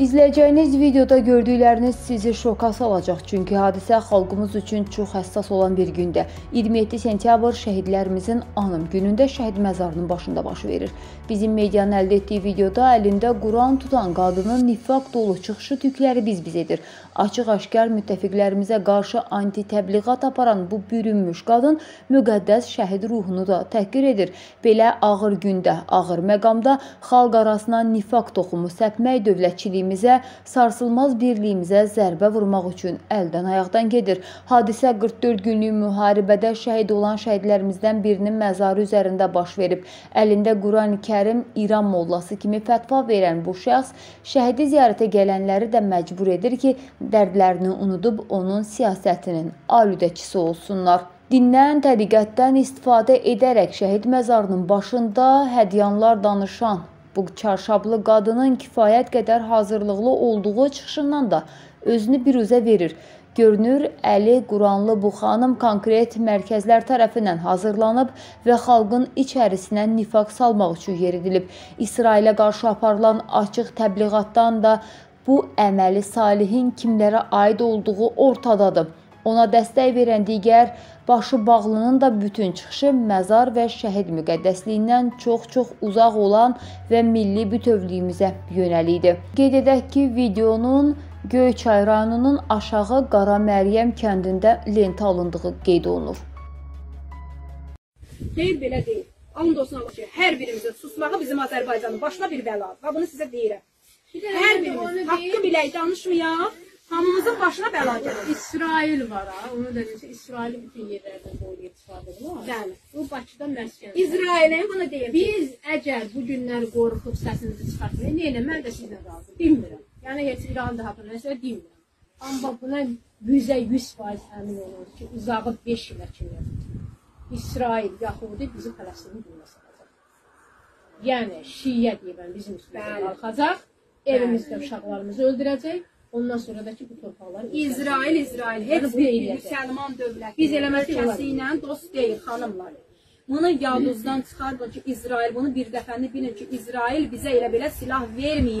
İzləyəcəyiniz videoda gördükləriniz sizi şoka salacaq, çünki hadisə xalqımız üçün çox həssas olan bir gündə, 27 sentyabr şəhidlərimizin anım günündə şəhid məzarının başında baş verir. Bizim medianın əldə etdiyi videoda əlində Quran tutan qadının nifaq dolu çıxışı tükləri biz-biz edir. Açıq-aşkar müttəfiqlərimizə qarşı anti-təbliğat aparan bu bürünmüş qadın müqəddəs şəhid ruhunu da təhqir edir. Belə ağır gündə, ağır məqamda xalq arasına nifaq toxumu səpmək dövlətçiliyimizə, sarsılmaz birliyimizə zərbə vurmaq üçün əldən ayaqdan gedir. Hadisə 44 günlük müharibədə şəhid olan şəhidlərimizdən birinin məzarı üzərində baş verib. Əlində Qurani-Kərim İran mollası kimi fətva verən bu şəxs şəhidi ziyarətə gələnləri də məcbur edir ki, dərdlərini unudub onun siyasətinin alüdəçisi olsunlar. Dindən, təriqətdən istifadə edərək şəhid məzarının başında hədyanlar danışan bu çarşablı qadının kifayət qədər hazırlıqlı olduğu çıxışından da özünü biruzə verir. Görünür, Əli Quranlı bu xanım konkret mərkəzlər tərəfindən hazırlanıb və xalqın içərisinə nifaq salmaq üçün yeridilib. İsrailə qarşı aparılan açıq təbliğatdan da bu əməli salihin kimlərə aid olduğu ortadadır. Ona dəstək verən digər başı bağlının da bütün çıxışı məzar və şəhid müqəddəsliyindən çox-çox uzaq olan və milli bütövlüyümüzə yönəlikdir. Qeyd edək ki, videonun Göyçay rayonunun aşağı Qara Məryəm kəndində lentə alındığı qeyd olunur. Deyir belə deyil. And olsun Allah ki, hər birimizin susmağı bizim Azərbaycanın başına bir bəladır. Və bunu sizə deyirəm. Hər birimiz haqqı bilək danışmayaq. Hamımızın başına bəla gəlir. İsrail var ha, onu da necə İsrail bütün yerlərdə qoyub istifadə edir. Bəli. Bu Bakıda məskən. İsrailin bunu deyir. Biz əgər bu günlər qorxub səsimizi çıxartmayaq, nə elə mən də sizlə razı bilmirəm. Yəni heç İran da haqqında nəsə demirəm. Amma buna 100-ə 100% əmin olun ki, uzağı 5 ilə kimi İsrail, Yahudi bizi Fələstinin gününə salacaq. Yəni Şiyə deyirəm bizim üstümüzə qalxacaq, evimizdə uşaqlarımızı öldürəcək. Ondan sonra da ki bu torpaqlar İsrail, İsrail heç eləyəcək. müsəlman dövlət biz eləməsi ilə dost deyil xanımlar. Bunu yadınızdan çıxardın ki, İsrail bunu bir dəfəni bilin ki, İsrail bizə elə belə silah verməyib.